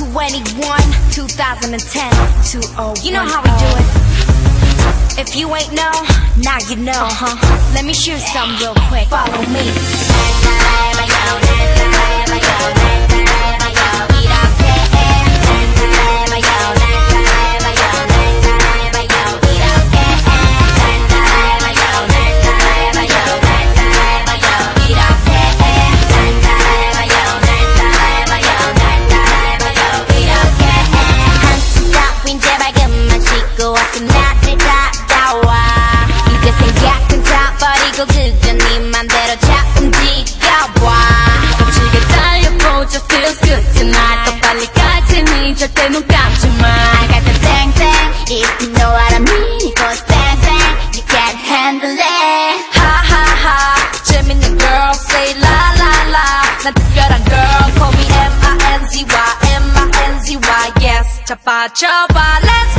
21, 2010. You know how we do it. If you ain't know, now you know. Uh-huh. Let me shoot some real quick. Follow me. 다 버리고 그저 네 맘대로 자 움직여봐 지게 달려보자 feels good tonight 더 빨리 갈 테니 절대 눈 감지 마 I got the bang bang if you know what I mean it goes bang bang you can't handle it 하하하 재밌는 girl say la la la 난 특별한 girl call me M-I-N-Z-Y M-I-N-Z-Y yes 자빠져봐 let's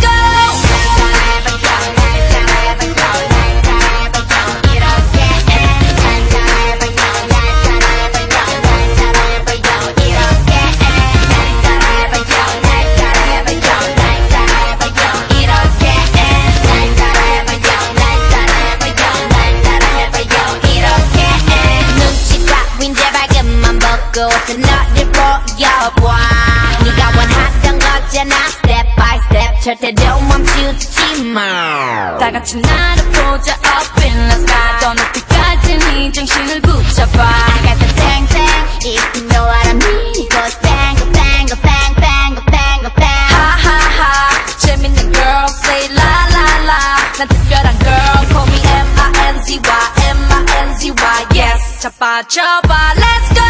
절대로 멈추지 마 다 같이 나를 보자 up in the sky 더 높이까지 정신을 붙여봐 I got the bang bang if you know what I mean it goes bang bang bang bang bang bang 하하하 재밌는 girl say la la la 난 특별한 girl call me M-I-N-Z-Y M-I-N-Z-Y yes 자빠져봐 let's go